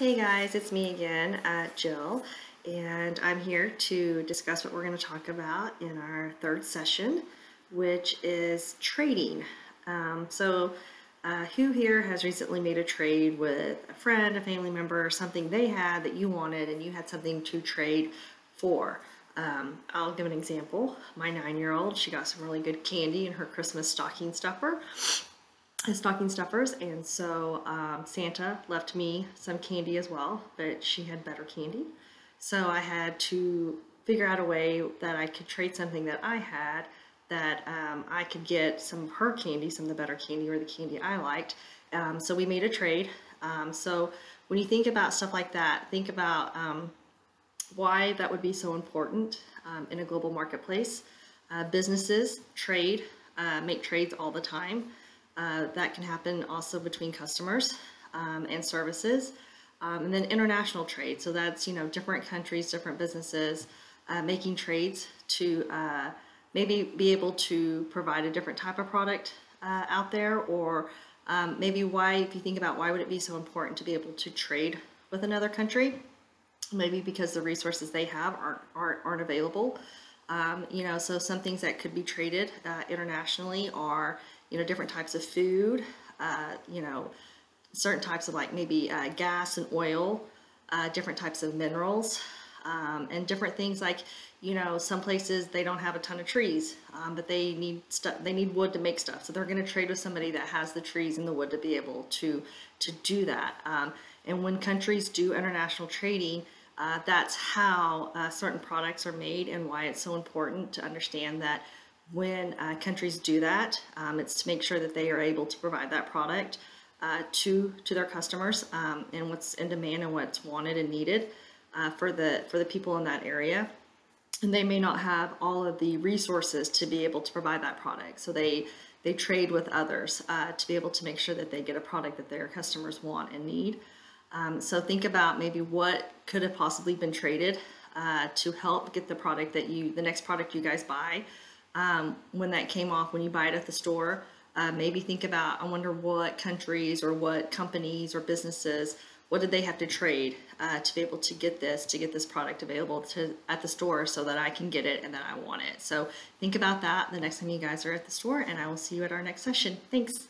Hey guys, it's me again, uh, Jill, and I'm here to discuss what we're going to talk about in our third session, which is trading. Um, so, uh, who here has recently made a trade with a friend, a family member, or something they had that you wanted and you had something to trade for? Um, I'll give an example. My nine-year-old, she got some really good candy in her Christmas stocking stuffer stocking stuffers and so um, Santa left me some candy as well but she had better candy. So I had to figure out a way that I could trade something that I had that um, I could get some of her candy some of the better candy or the candy I liked. Um, so we made a trade. Um, so when you think about stuff like that think about um, why that would be so important um, in a global marketplace. Uh, businesses trade uh, make trades all the time uh, that can happen also between customers um, and services. Um, and then international trade. So that's, you know, different countries, different businesses uh, making trades to uh, maybe be able to provide a different type of product uh, out there or um, maybe why, if you think about why would it be so important to be able to trade with another country, maybe because the resources they have aren't, aren't, aren't available. Um, you know, so some things that could be traded uh, internationally are you know, different types of food, uh, you know, certain types of like maybe uh, gas and oil, uh, different types of minerals, um, and different things like, you know, some places they don't have a ton of trees, um, but they need stuff, they need wood to make stuff. So they're going to trade with somebody that has the trees and the wood to be able to, to do that. Um, and when countries do international trading, uh, that's how uh, certain products are made and why it's so important to understand that when uh, countries do that, um, it's to make sure that they are able to provide that product uh, to to their customers um, and what's in demand and what's wanted and needed uh, for the for the people in that area. And they may not have all of the resources to be able to provide that product, so they they trade with others uh, to be able to make sure that they get a product that their customers want and need. Um, so think about maybe what could have possibly been traded uh, to help get the product that you the next product you guys buy um, when that came off, when you buy it at the store. Uh, maybe think about, I wonder what countries or what companies or businesses, what did they have to trade uh, to be able to get this, to get this product available to at the store so that I can get it and that I want it. So think about that the next time you guys are at the store and I will see you at our next session. Thanks.